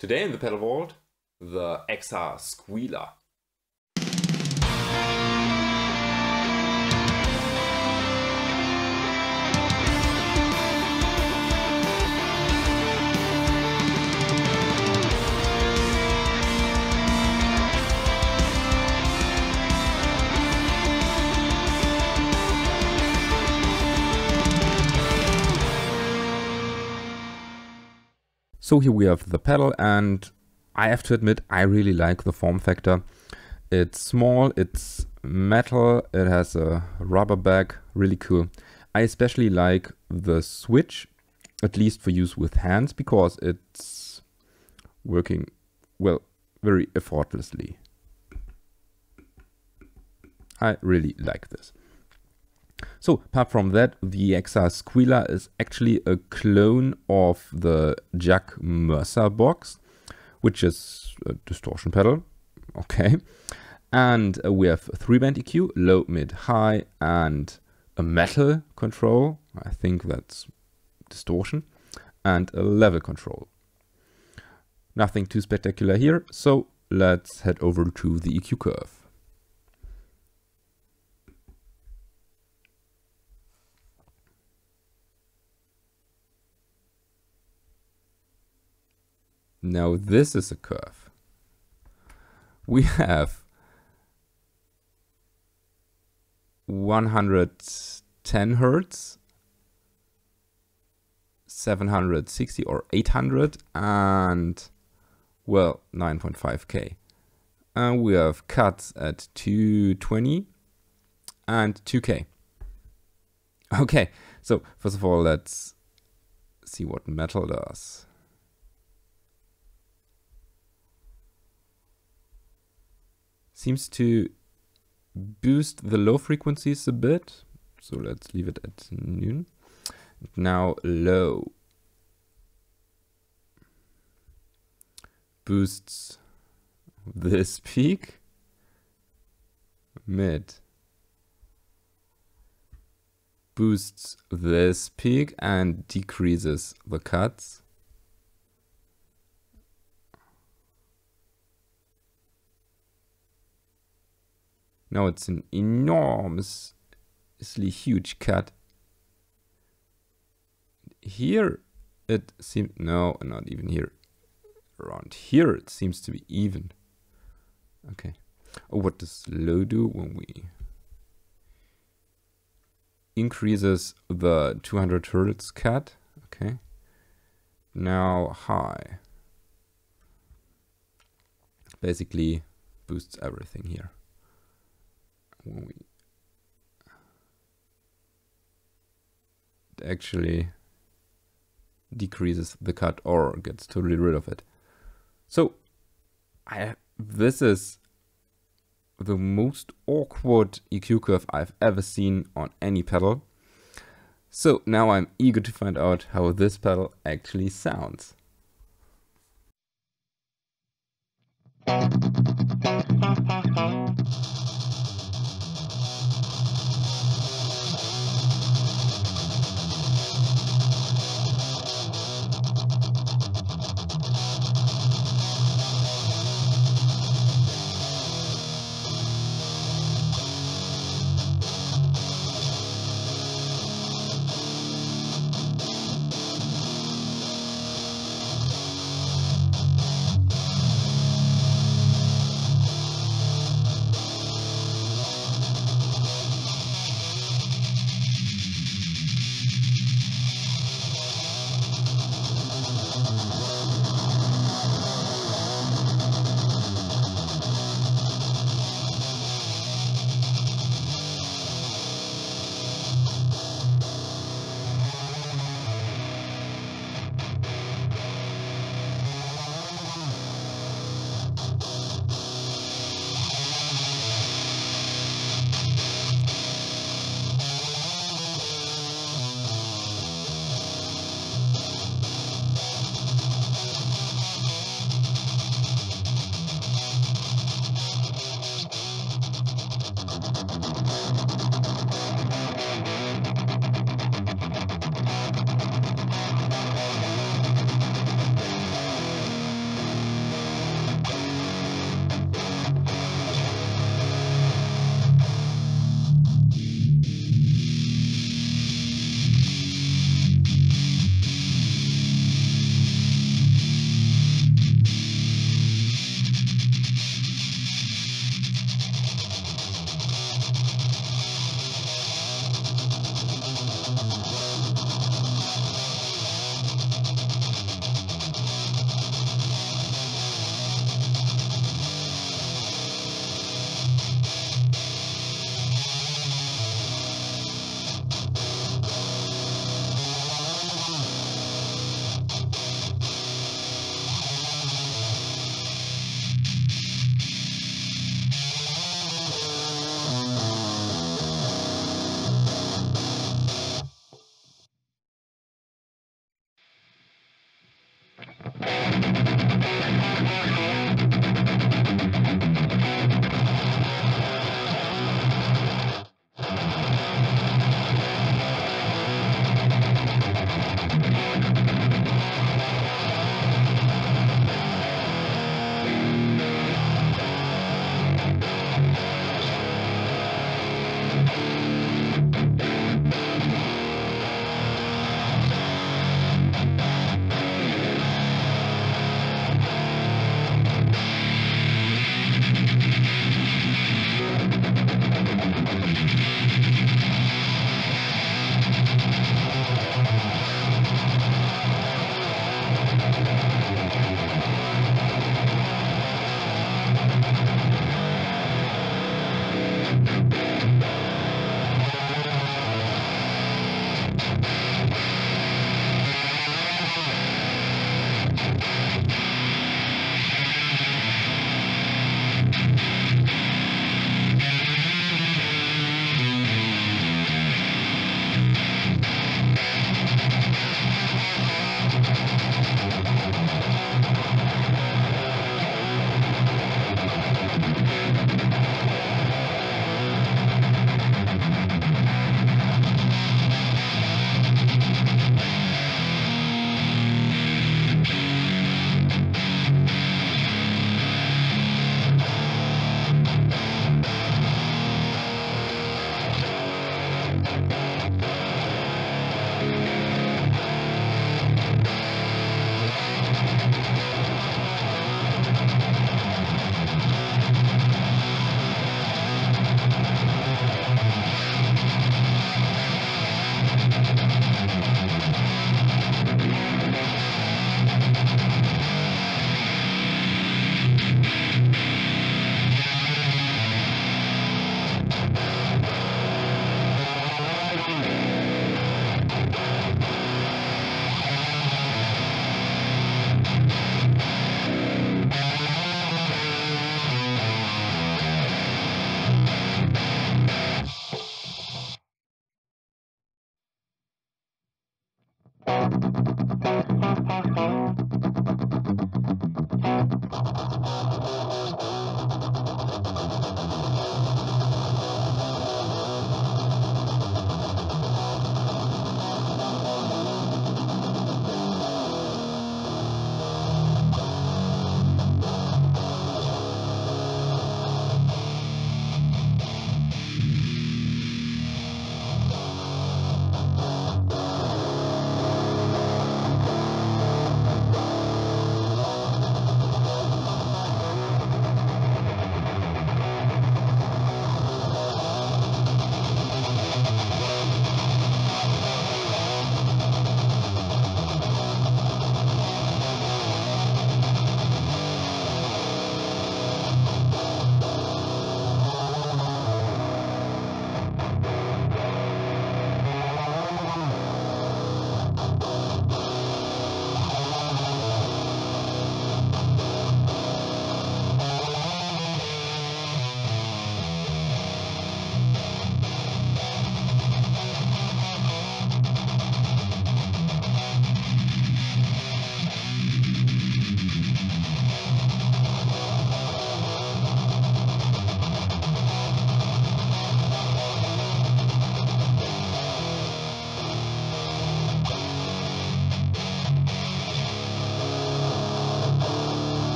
Today in the pedal vault, the Exar Squealer. So here we have the pedal and I have to admit I really like the form factor. It's small, it's metal, it has a rubber back, really cool. I especially like the switch, at least for use with hands, because it's working, well, very effortlessly. I really like this. So apart from that, the Exar Squealer is actually a clone of the Jacques Mercer box, which is a distortion pedal. Okay. And uh, we have three band EQ, low, mid, high, and a metal control. I think that's distortion and a level control. Nothing too spectacular here. So let's head over to the EQ curve. Now this is a curve. We have 110 hertz, 760 or 800 and well 9.5k. And we have cuts at 220 and 2k. Okay, so first of all let's see what metal does. Seems to boost the low frequencies a bit. So let's leave it at noon. Now low boosts this peak. Mid boosts this peak and decreases the cuts. Now it's an enormously huge cut. Here it seems, no, not even here. Around here it seems to be even. Okay. Oh, what does low do when we increases the 200 hertz cut? Okay. Now high. Basically boosts everything here when we actually decreases the cut or gets totally rid of it. So I this is the most awkward EQ curve I've ever seen on any pedal. So now I'm eager to find out how this pedal actually sounds.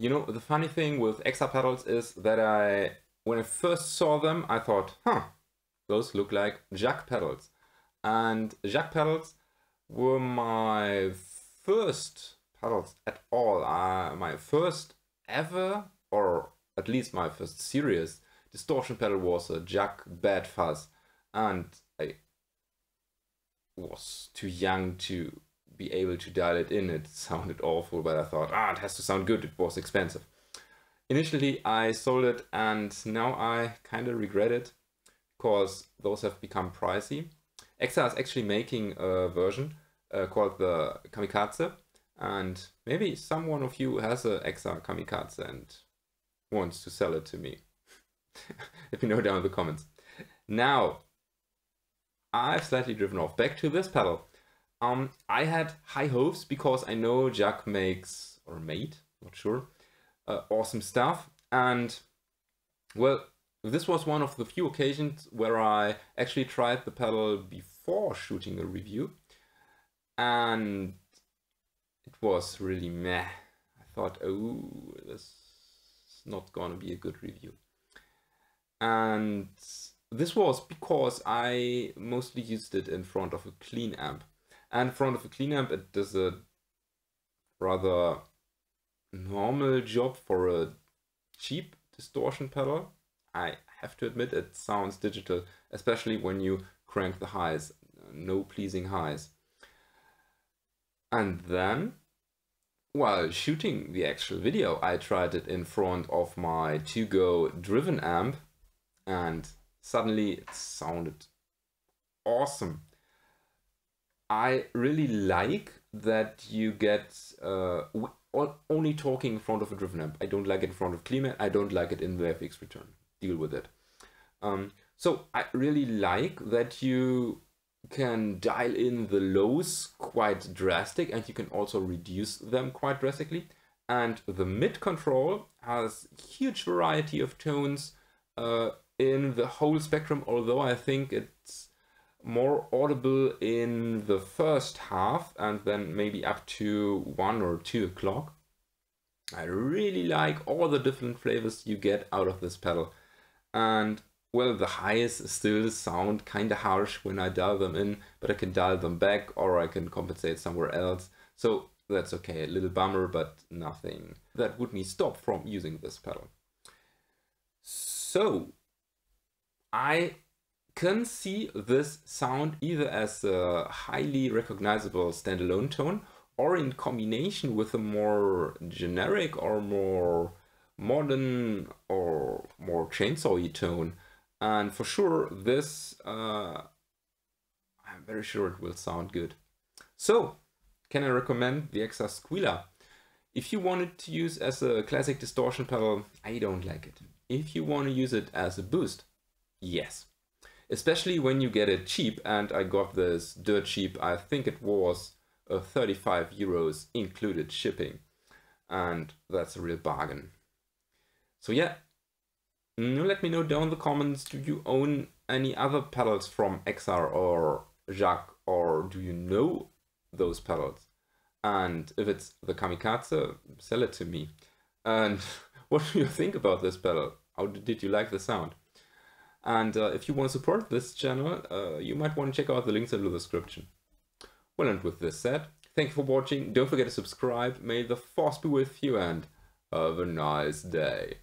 You know, the funny thing with Exar pedals is that I, when I first saw them, I thought, huh, those look like Jacques pedals. And Jacques pedals were my first pedals at all. Uh, my first ever, or at least my first serious distortion pedal was a Jacques Bad Fuzz. And I was too young to be able to dial it in. It sounded awful, but I thought, ah, it has to sound good. It was expensive. Initially, I sold it and now I kind of regret it because those have become pricey. Exar is actually making a version uh, called the Kamikaze and maybe someone of you has a Exar Kamikaze and wants to sell it to me. Let me know down in the comments. Now, I've slightly driven off. Back to this pedal. Um, I had high hopes because I know Jacques makes, or made, not sure, uh, awesome stuff. And, well, this was one of the few occasions where I actually tried the pedal before shooting a review. And it was really meh. I thought, oh, this is not gonna be a good review. And this was because I mostly used it in front of a clean amp. And in front of a clean amp, it does a rather normal job for a cheap distortion pedal. I have to admit it sounds digital, especially when you crank the highs. No pleasing highs. And then, while shooting the actual video, I tried it in front of my 2Go driven amp and suddenly it sounded awesome. I really like that you get uh, only talking in front of a driven amp. I don't like it in front of Clean I don't like it in the FX return. Deal with it. Um, so I really like that you can dial in the lows quite drastic and you can also reduce them quite drastically. And the mid control has huge variety of tones uh, in the whole spectrum, although I think it's more audible in the first half and then maybe up to one or two o'clock. I really like all the different flavors you get out of this pedal. And well, the highs still sound kind of harsh when I dial them in, but I can dial them back or I can compensate somewhere else. So that's okay, a little bummer, but nothing that would me stop from using this pedal. So I can see this sound either as a highly recognizable standalone tone or in combination with a more generic or more modern or more chainsawy tone. And for sure, this, uh, I'm very sure it will sound good. So, can I recommend the Exar Squealer? If you want it to use as a classic distortion pedal, I don't like it. If you want to use it as a boost, Yes. Especially when you get it cheap, and I got this dirt cheap, I think it was uh, 35 euros included shipping. And that's a real bargain. So yeah, let me know down in the comments, do you own any other pedals from Exar or Jacques, or do you know those pedals? And if it's the Kamikaze, sell it to me. And what do you think about this pedal? How did you like the sound? And uh, if you want to support this channel, uh, you might want to check out the links in the description. Well, and with this said, thank you for watching. Don't forget to subscribe. May the force be with you and have a nice day.